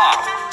hop.